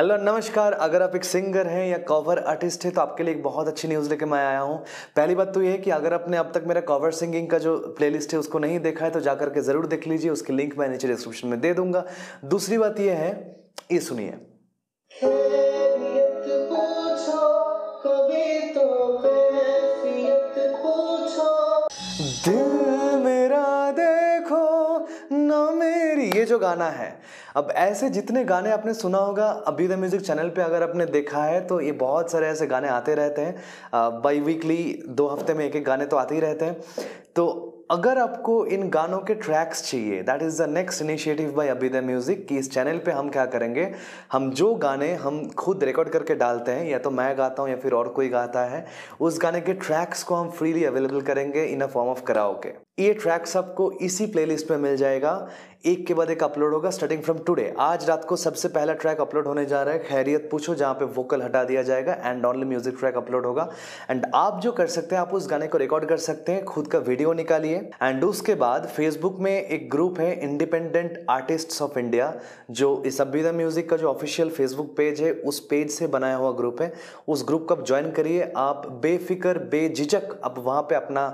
Hello नमस्कार। अगर आप एक सिंगर हैं या कवर आर्टिस्ट है तो आपके लिए एक बहुत अच्छी न्यूज़ लेके मैं आया हूँ। पहली बात तो ये है कि अगर आपने अब तक मेरा कवर सिंगिंग का जो प्लेलिस्ट है उसको नहीं देखा है तो जा करके ज़रूर देख लीजिए। उसकी लिंक मैं नीचे डिस्क्रिप्शन में दे दूँगा। दूसरी बात ये है ये सुनिए। तो दिल मेरी ये जो गाना है, अब ऐसे जितने गाने आपने सुना होगा, अभी द म्यूज़िक चैनल पे अगर आपने देखा है तो ये बहुत सारे ऐसे गाने आते रहते हैं। बाई वीकली दो हफ़्ते में एक एक गाने तो आते ही रहते हैं। तो अगर आपको इन गानों के ट्रैक्स चाहिए that is the next initiative by अभी द म्यूज़िक कि इस चैनल पे हम क्या करेंगे? हम जो गाने हम खुद रिकॉर्ड करके डालते हैं, या तो मैं गाता हूँ या फिर और कोई गाता है, उस गाने के ट्रैक्स को हम फ्रीली अवेलेबल करेंगे in a form of karaoke ये ट्रैक्स आपको इसी प्लेलिस्ट में मिल जाएगा। एक के बाद एक अपलोड होगा स्टार्टिंग फ्रॉम टुडे आज रात को सबसे पहला ट्रैक अपलोड होने जा रहा है, खैरियत पूछो, जहाँ पे वोकल हटा दिया जाएगा and only music track upload होगा। एंड आप जो कर सकते हैं, आप उस गाने को रिकॉर्ड कर सकते हैं, खुद का वीडियो निकालिए। एंड उसके बाद फेसबुक में एक ग्रुप है इंडिपेंडेंट आर्टिस्ट ऑफ़ इंडिया जो इस संविधा म्यूज़िक का जो ऑफिशियल फेसबुक पेज है, उस पेज से बनाया हुआ ग्रुप है। उस ग्रुप को ज्वाइन करिए, आप बेफिक्र, बेझिझक आप वहाँ पे अपना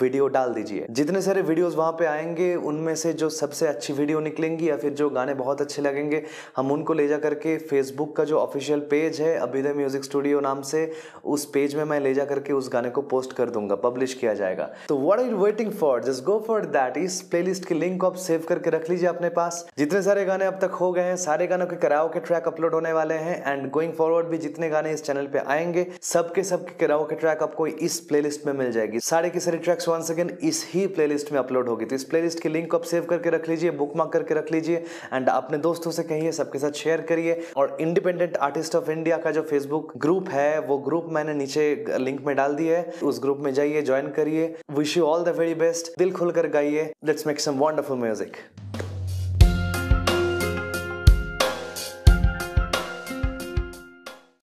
वीडियो डाल दीजिए। जितने सारे वीडियोस वहाँ पे आएँगे, उनमें से जो सबसे अच्छी वीडियो निकलेंगी या फिर जो गाने बहुत अच्छे लगेंगे, हम उनको ले जा करके फेसबुक का जो ऑफिशियल पेज है अभिदय म्यूज़िक स्टूडियो नाम से, उस पेज में मैं ले जा करके उस गाने को पोस्ट कर दूँगा पब्लिश किया जाएगा। तो what are you waiting for just go for that इस प्लेलिस्ट की लिंक को आप सेव करके रख लीजिए अपने पास। जितने सारे गाने अब तक हो गए हैं, सारे गानों के कराओ के ट्रैक अपलोड होने वाले हैं एंड गोइंग फॉरवर्ड भी जितने गाने इस चैनल पे आएँगे, सबके सबके कराओ के ट्रैक आपको इस प्लेलिस्ट में मिल जाएगी। सारे के सारे ट्रैक्स वंस अगेन इस ही प्लेलिस्ट में अपलोड होगी। तो इस प्लेलिस्ट की लिंक को आप सेव करके रख लीजिए बुक मार्क करके रख लीजिए एंड अपने दोस्तों से कहिए, सबके साथ शेयर करिए और इंडिपेंडेंट आर्टिस्ट ऑफ़ इंडिया का जो फेसबुक ग्रुप है, वो ग्रुप मैंने नीचे लिंक में डाल दिया है। उस ग्रुप में जाइए ज्वाइन करिए। Wish you all the very best दिल खुलकर गाइए. Let's make some wonderful music